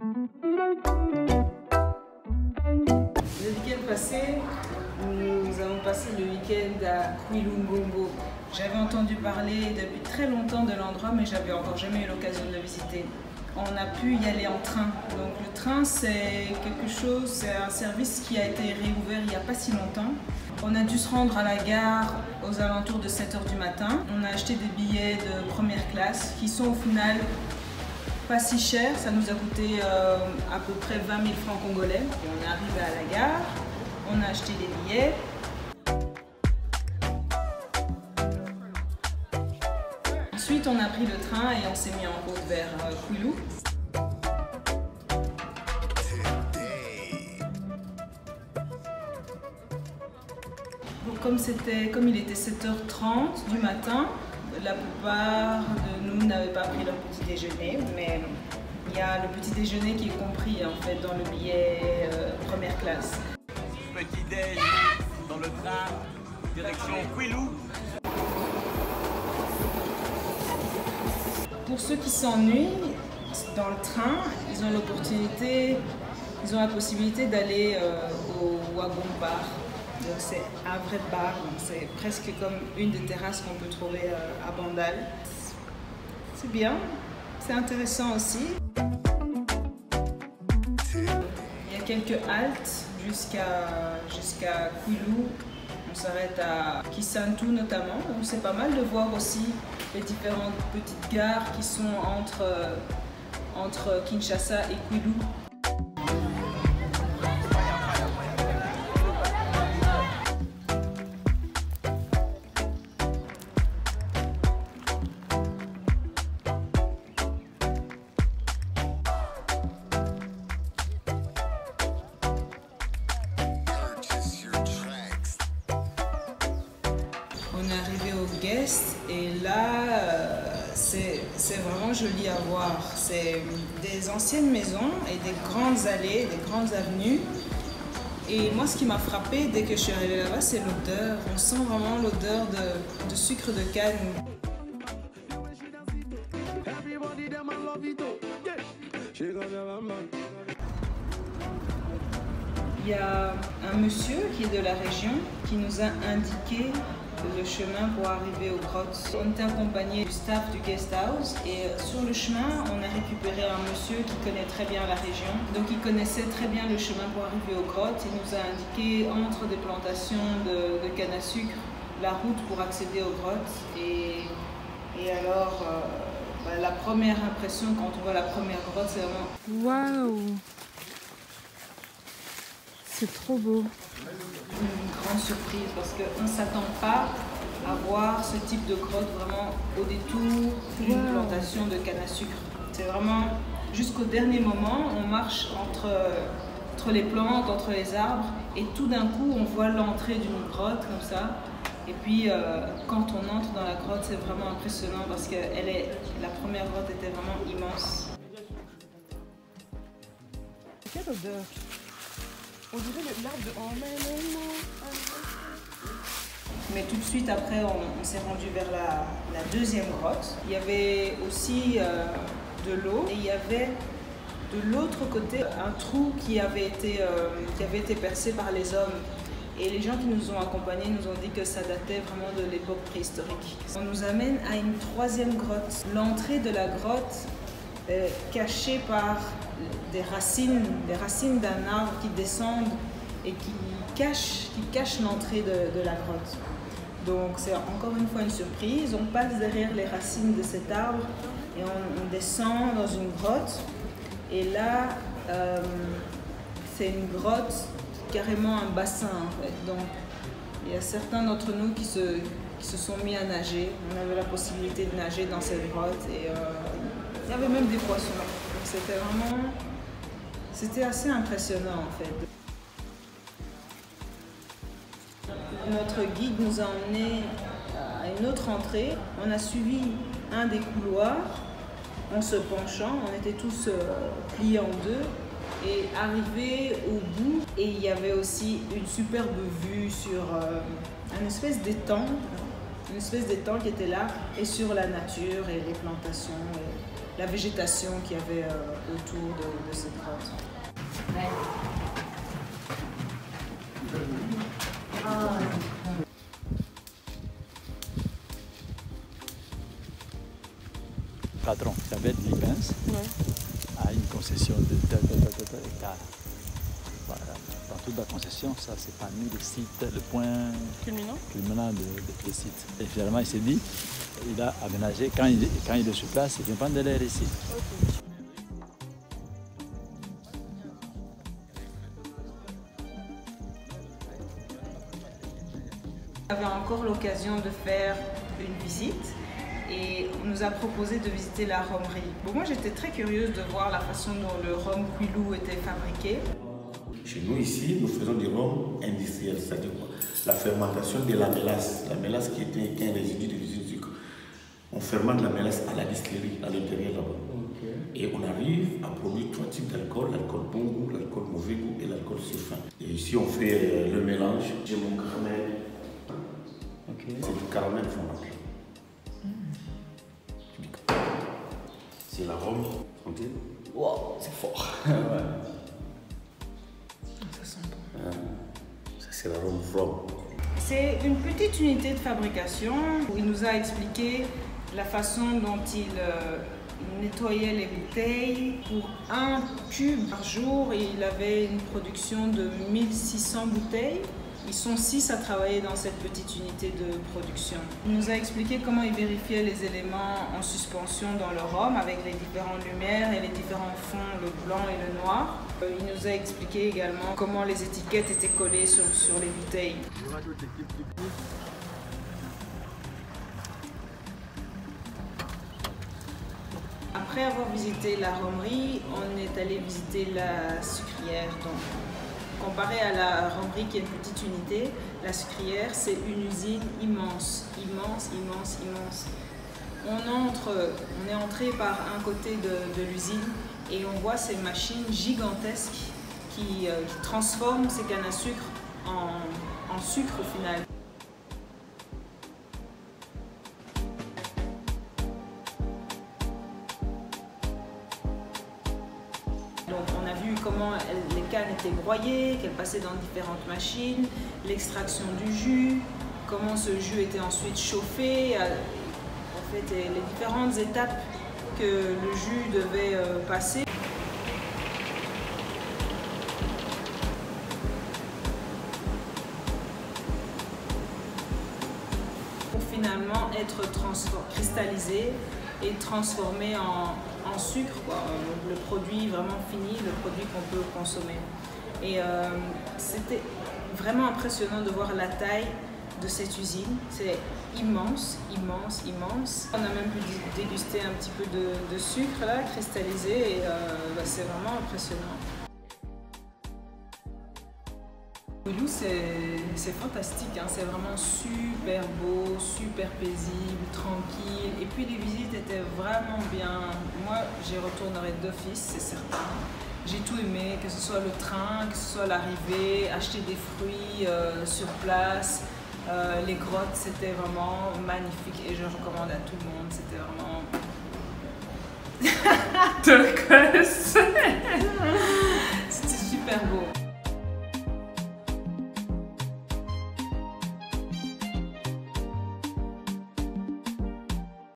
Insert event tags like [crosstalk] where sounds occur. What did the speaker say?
Le week-end passé, nous avons passé le week-end à Kwilumbongo. J'avais entendu parler depuis très longtemps de l'endroit, mais j'avais encore jamais eu l'occasion de le visiter. On a pu y aller en train. Donc le train, c'est quelque chose, c'est un service qui a été réouvert il n'y a pas si longtemps. On a dû se rendre à la gare aux alentours de 7h du matin. On a acheté des billets de première classe qui sont au final pas si chers. Ça nous a coûté euh, à peu près 20 000 francs congolais. Et on est arrivé à la gare, on a acheté des billets. Ensuite, on a pris le train et on s'est mis en route vers euh. Donc, comme, comme il était 7h30 du matin, la plupart de nous n'avaient pas pris leur petit déjeuner, mais il y a le petit déjeuner qui est compris en fait dans le billet euh, première classe. Petit déj dans le train, direction Quilou. Pour ceux qui s'ennuient dans le train, ils ont l'opportunité, ils ont la possibilité d'aller euh, au wagon bar. Donc c'est un vrai bar, c'est presque comme une des terrasses qu'on peut trouver euh, à Bandal. C'est bien, c'est intéressant aussi. Il y a quelques haltes jusqu'à Kwilu. On s'arrête à Kisantu notamment. Donc c'est pas mal de voir aussi les différentes petites gares qui sont entre, euh, entre Kinshasa et Kwilu. Et là, euh, c'est vraiment joli à voir. C'est des anciennes maisons et des grandes allées, des grandes avenues. Et moi, ce qui m'a frappé dès que je suis arrivée là-bas, c'est l'odeur. On sent vraiment l'odeur de, de sucre de canne. Il y a un monsieur qui est de la région qui nous a indiqué le chemin pour arriver aux grottes. On était accompagné du staff du guest house et euh, sur le chemin, on a récupéré un monsieur qui connaît très bien la région. Donc il connaissait très bien le chemin pour arriver aux grottes. Il nous a indiqué entre des plantations de, de canne à sucre la route pour accéder aux grottes. Et, et alors, euh, bah, la première impression quand on voit la première grotte, c'est vraiment Waouh C'est trop beau. une grande surprise parce qu'on ne s'attend pas à voir ce type de grotte vraiment au détour d'une Wow. plantation de canne à sucre. C'est vraiment jusqu'au dernier moment, on marche entre, entre les plantes, entre les arbres et tout d'un coup on voit l'entrée d'une grotte comme ça. Et puis euh, quand on entre dans la grotte, c'est vraiment impressionnant parce que elle est, la première grotte était vraiment immense. Quelle odeur On dirait l'arbre de... Mais tout de suite après, on, s'est rendu vers la, la deuxième grotte. Il y avait aussi euh, de l'eau et il y avait de l'autre côté un trou qui avait, été, euh, qui avait été percé par les hommes. Et les gens qui nous ont accompagnés nous ont dit que ça datait vraiment de l'époque préhistorique. On nous amène à une troisième grotte. L'entrée de la grotte est cachée par des racines, des racines d'un arbre qui descendent et qui cachent, l'entrée de, la grotte. Donc c'est encore une fois une surprise. On passe derrière les racines de cet arbre et on, descend dans une grotte. Et là, euh, c'est une grotte, carrément un bassin. Donc il y a certains d'entre nous qui se, qui se sont mis à nager. On avait la possibilité de nager dans cette grotte et euh, il y avait même des poissons. C'était vraiment, c'était assez impressionnant en fait. Notre guide nous a emmenés à une autre entrée. On a suivi un des couloirs en se penchant. On était tous euh, pliés en deux. Et arrivé au bout, et il y avait aussi une superbe vue sur euh, un espèce d'étang, une espèce d'étang qui était là, et sur la nature et les plantations la végétation qu'il y avait euh, autour de, de cette grotte. patron Isabelle Lippens Ouais. a une concession de tel, tel, tel, tel, tel hectares. Voilà. Toute la concession, ça c'est parmi les sites, le point Culminant. culminant de, de- des sites. Et finalement, il s'est dit, il a aménagé, quand il, quand il est sur place, il vient prendre de l'air ici. On avait encore l'occasion de faire une visite et on nous a proposé de visiter la romerie. Bon, moi j'étais très curieuse de voir la façon dont le rhum Quilou était fabriqué. Chez nous ici, nous faisons du rhum industriel, c'est-à-dire quoi? La fermentation de la mélasse, la mélasse qui était est un résidu de l'usine sucre. On fermente la mélasse à la distillerie, à l'intérieur là-bas. Et on arrive à produire trois types d'alcool, l'alcool bon goût, l'alcool mauvais goût et l'alcool surfin. Et ici, on fait euh, le mélange. J'ai mon caramel. C'est du caramel fondant. C'est la rhum. Wow, c'est fort. [laughs] c'est une petite unité de fabrication où il nous a expliqué la façon dont il euh, nettoyait les bouteilles. Pour un cube par jour, il avait une production de 1600 bouteilles. Ils sont six à travailler dans cette petite unité de production. Il nous a expliqué comment il vérifiait les éléments en suspension dans le rhum avec les différentes lumières et les différents fonds, le blanc et le noir. Euh, Il nous a expliqué également comment les étiquettes étaient collées sur, sur les bouteilles. Après avoir visité la romerie, on est allé visiter la sucrière. Comparé à la romerie qui est une petite unité, la sucrière c'est une usine immense, immense, immense, immense. On entre, on est entré par un côté de, l'usine et on voit ces machines gigantesques qui, euh, qui transforment ces cannes à sucre en, en sucre au final. Cannes étaient broyées, qu'elles passaient dans différentes machines, l'extraction du jus, comment ce jus était ensuite chauffé, euh, en fait les différentes étapes que le jus devait euh, passer. pour finalement être cristallisé et transformé en, en sucre, quoi. Le produit vraiment fini, le produit qu'on peut consommer. Et euh, c'était vraiment impressionnant de voir la taille de cette usine. C'est immense, immense, immense. On a même pu dé- déguster un petit peu de, de sucre là, cristallisé, et euh, bah, c'est vraiment impressionnant. Toulouse, c'est fantastique, hein. c'est vraiment super beau, super paisible, tranquille. Et puis les visites étaient vraiment bien. Moi, j'y retournerai d'office, c'est certain. J'ai tout aimé, que ce soit le train, que ce soit l'arrivée, acheter des fruits euh, sur place. Euh, les grottes, c'était vraiment magnifique et je recommande à tout le monde. C'était vraiment... [laughs] Turquoise [laughs]